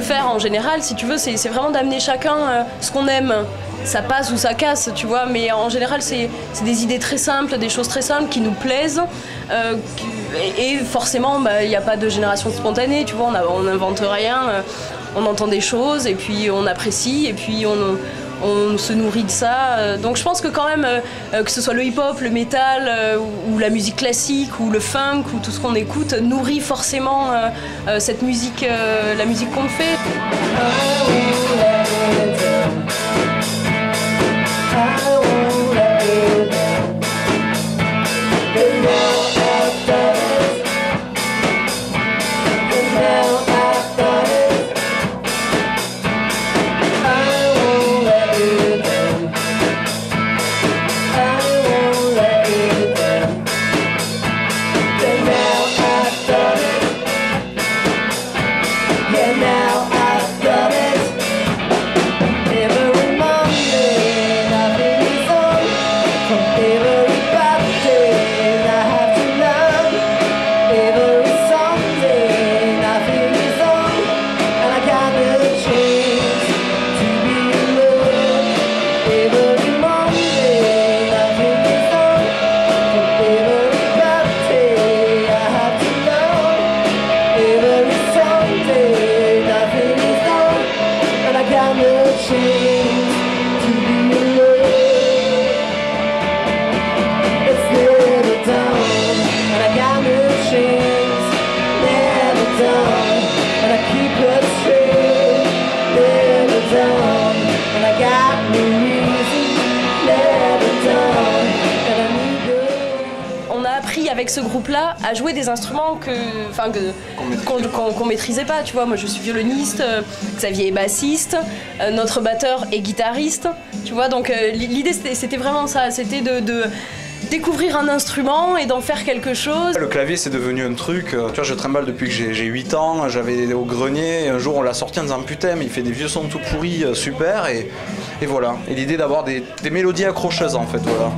faire en général, si tu veux, c'est vraiment d'amener chacun euh, ce qu'on aime. Ça passe ou ça casse, tu vois, mais en général, c'est des idées très simples, des choses très simples qui nous plaisent. Euh, et, forcément, bah, il n'y a pas de génération spontanée, tu vois, on n'invente rien. Euh, on entend des choses et puis on apprécie et puis on, on se nourrit de ça. Euh, donc je pense que quand même, euh, que ce soit le hip-hop, le metal, euh, ou la musique classique, ou le funk, ou tout ce qu'on écoute, nourrit forcément cette musique, la musique qu'on fait. Ce groupe-là à jouer des instruments que, enfin, qu'on maîtrisait pas. Tu vois, moi je suis violoniste, euh, Xavier est bassiste, euh, notre batteur est guitariste. Tu vois, donc euh, l'idée c'était vraiment ça, c'était de, découvrir un instrument et d'en faire quelque chose. Le clavier c'est devenu un truc, tu vois je trimballe depuis que j'ai 8 ans, j'avais au grenier, un jour on l'a sorti en disant putain mais il fait des vieux sons tout pourris, super et, voilà. Et l'idée d'avoir des, des mélodies accrocheuses en fait, voilà.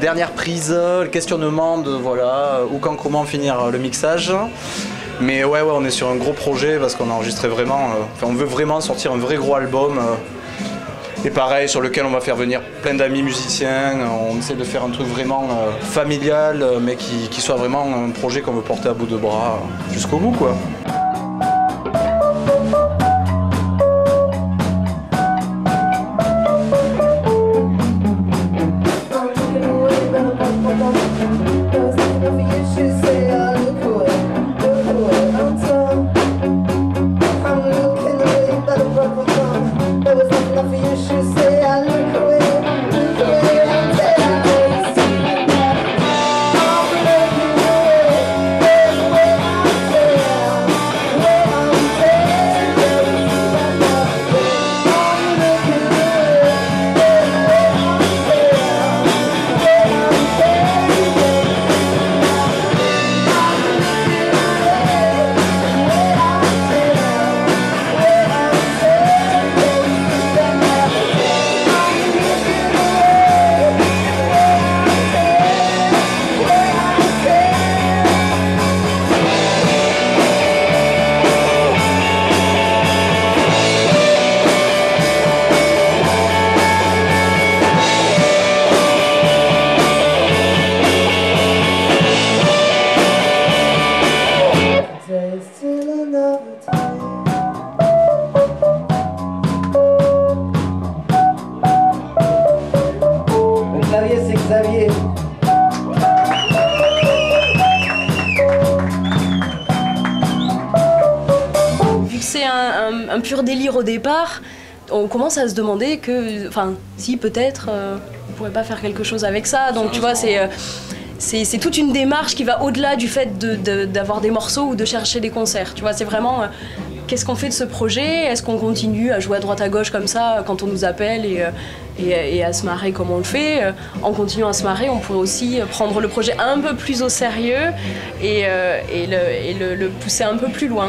Dernière prise, le questionnement de voilà où quand comment finir le mixage. Mais ouais, ouais, on est sur un gros projet parce qu'on a enregistré vraiment. Euh, on veut vraiment sortir un vrai gros album. Euh, et pareil, sur lequel on va faire venir plein d'amis musiciens. On essaie de faire un truc vraiment euh, familial, mais qui, qui, soit vraiment un projet qu'on veut porter à bout de bras jusqu'au bout, quoi. Pur délire au départ, on commence à se demander que, enfin, si peut-être, euh, on pourrait pas faire quelque chose avec ça. Donc tu vois, c'est euh, c'est toute une démarche qui va au-delà du fait de- de- d'avoir des morceaux ou de chercher des concerts. Tu vois, c'est vraiment euh, qu'est-ce qu'on fait de ce projet? Est-ce qu'on continue à jouer à droite à gauche comme ça euh, quand on nous appelle et, et, à se marrer comme on le fait? En continuant à se marrer, on pourrait aussi prendre le projet un peu plus au sérieux et, et le, pousser un peu plus loin.